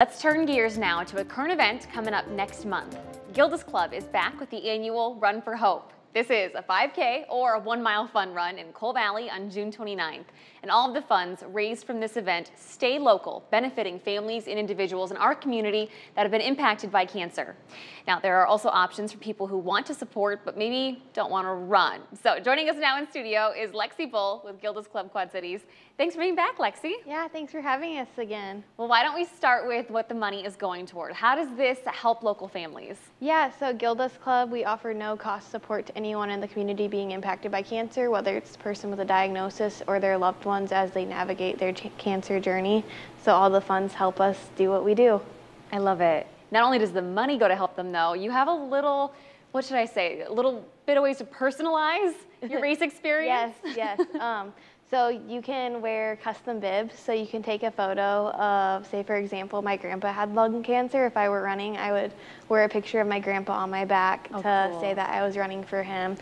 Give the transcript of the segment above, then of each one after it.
Let's turn gears now to a current event coming up next month. Gilda's Club is back with the annual Run for Hope. This is a 5K or a one mile fun run in Coal Valley on June 29th. And all of the funds raised from this event stay local, benefiting families and individuals in our community that have been impacted by cancer. Now, there are also options for people who want to support but maybe don't want to run. So joining us now in studio is Lexi Bull with Gilda's Club Quad Cities. Thanks for being back, Lexi. Yeah, thanks for having us again. Well, why don't we start with what the money is going toward? How does this help local families? Yeah, so Gilda's Club, we offer no cost support to anyone in the community being impacted by cancer, whether it's the person with a diagnosis or their loved ones as they navigate their cancer journey. So all the funds help us do what we do. I love it. Not only does the money go to help them though, you have a little, what should I say, a little bit of ways to personalize your race experience. yes, yes. Um, so you can wear custom bibs. So you can take a photo of, say for example, my grandpa had lung cancer. If I were running, I would wear a picture of my grandpa on my back oh, to cool. say that I was running for him.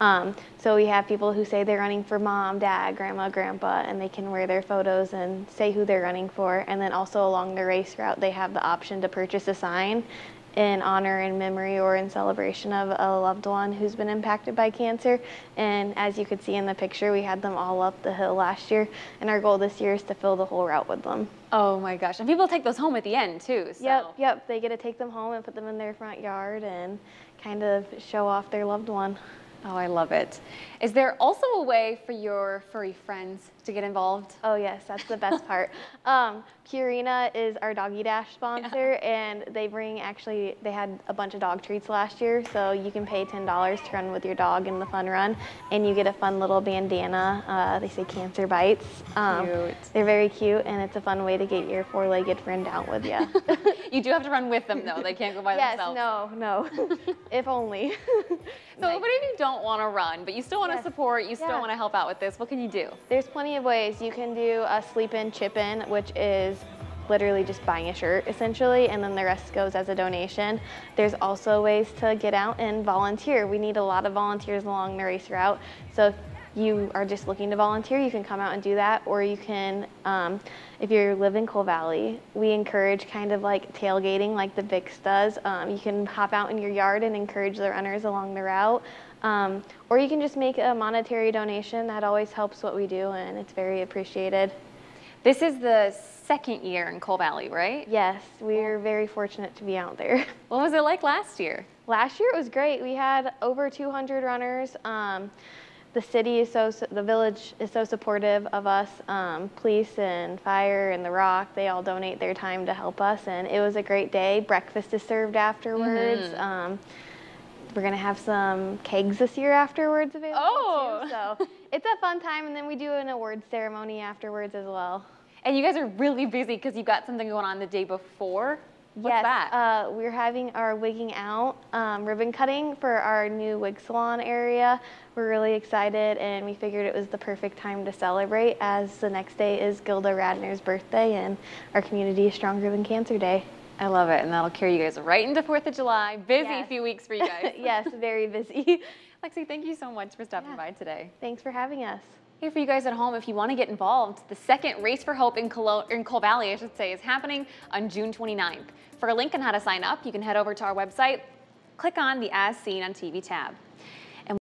Um, so we have people who say they're running for mom, dad, grandma, grandpa, and they can wear their photos and say who they're running for. And then also along the race route, they have the option to purchase a sign in honor and memory or in celebration of a loved one who's been impacted by cancer. And as you could see in the picture, we had them all up the hill last year, and our goal this year is to fill the whole route with them. Oh my gosh, and people take those home at the end too. So. Yep, yep, they get to take them home and put them in their front yard and kind of show off their loved one. Oh, I love it. Is there also a way for your furry friends to get involved? Oh yes, that's the best part. Um, Purina is our Doggy Dash sponsor, yeah. and they bring actually they had a bunch of dog treats last year, so you can pay ten dollars to run with your dog in the fun run, and you get a fun little bandana. Uh, they say Cancer Bites. Um, cute. They're very cute, and it's a fun way to get your four-legged friend out with you. you do have to run with them though; they can't go by yes, themselves. Yes, no, no. if only. so, nice. what if you don't want to run, but you still want to yes. support? You still yeah. want to help out with this? What can you do? There's plenty of ways. You can do a sleep in, chip in, which is literally just buying a shirt essentially, and then the rest goes as a donation. There's also ways to get out and volunteer. We need a lot of volunteers along the race route. So you are just looking to volunteer, you can come out and do that, or you can, um, if you live in Coal Valley, we encourage kind of like tailgating like the VIX does. Um, you can hop out in your yard and encourage the runners along the route. Um, or you can just make a monetary donation. That always helps what we do, and it's very appreciated. This is the second year in Coal Valley, right? Yes, we're very fortunate to be out there. What was it like last year? Last year it was great. We had over 200 runners. Um, the city is so, the village is so supportive of us. Um, police and fire and the Rock, they all donate their time to help us, and it was a great day. Breakfast is served afterwards. Mm -hmm. um, we're gonna have some kegs this year afterwards available oh. too. So it's a fun time, and then we do an awards ceremony afterwards as well. And you guys are really busy because you've got something going on the day before. What's yes, that? Uh, we're having our wigging out um, ribbon cutting for our new wig salon area. We're really excited, and we figured it was the perfect time to celebrate as the next day is Gilda Radner's birthday, and our community is Stronger Than Cancer Day. I love it, and that'll carry you guys right into 4th of July. Busy yes. few weeks for you guys. yes, very busy. Lexi, thank you so much for stopping yeah. by today. Thanks for having us. Hey, for you guys at home, if you want to get involved, the second Race for Hope in, Colo in Coal Valley, I should say, is happening on June 29th. For a link on how to sign up, you can head over to our website, click on the As Seen on TV tab.